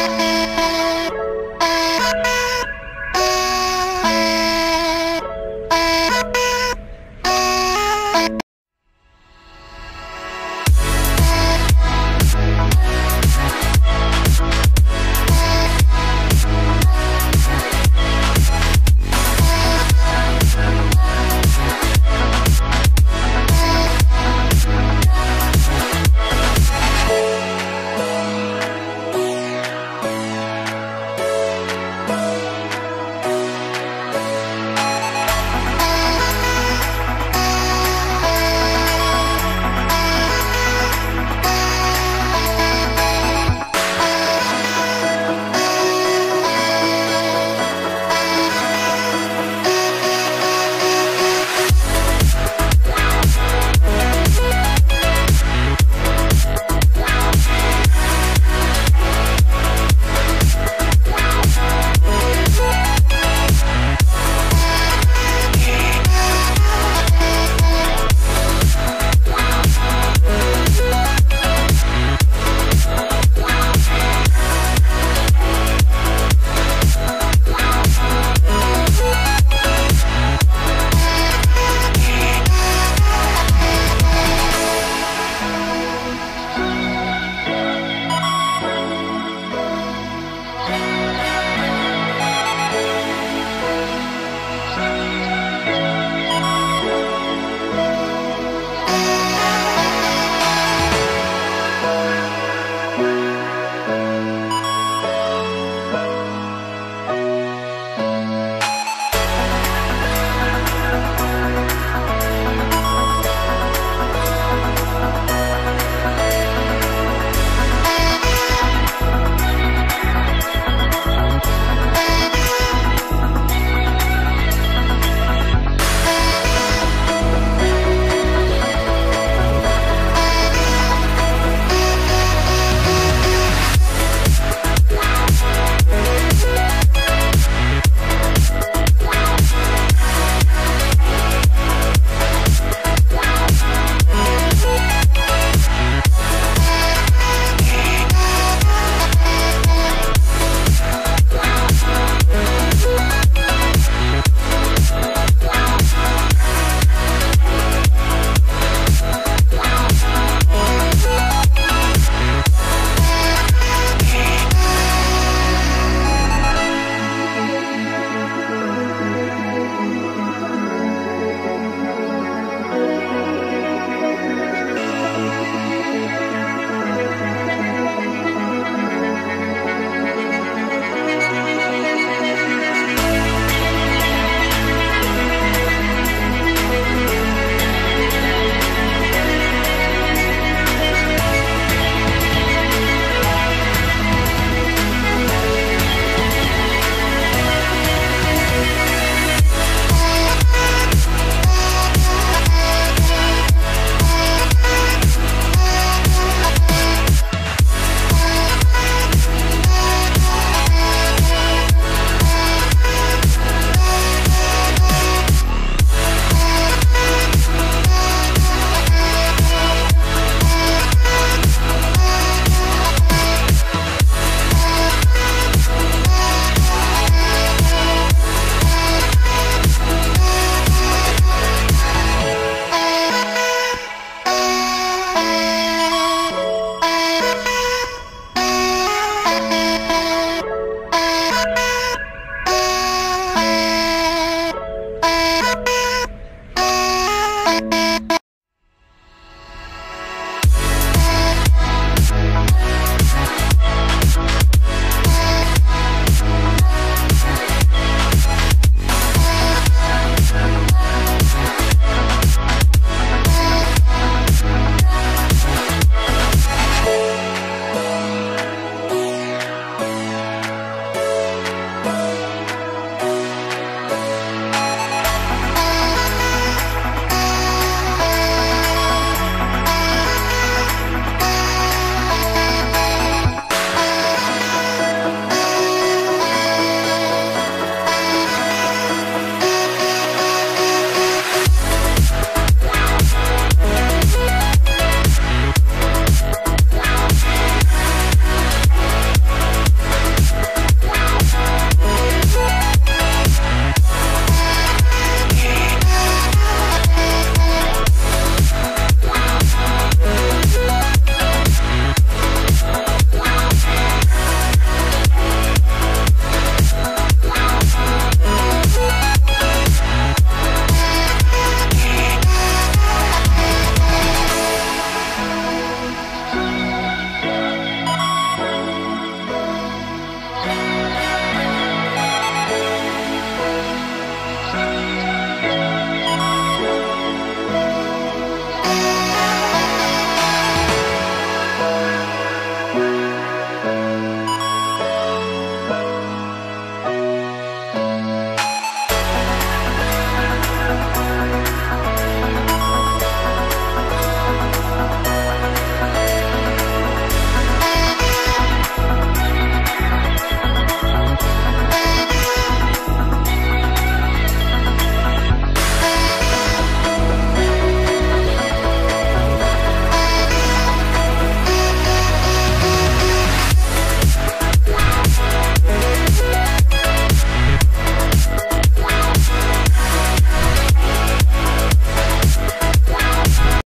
Música